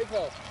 Ik wel.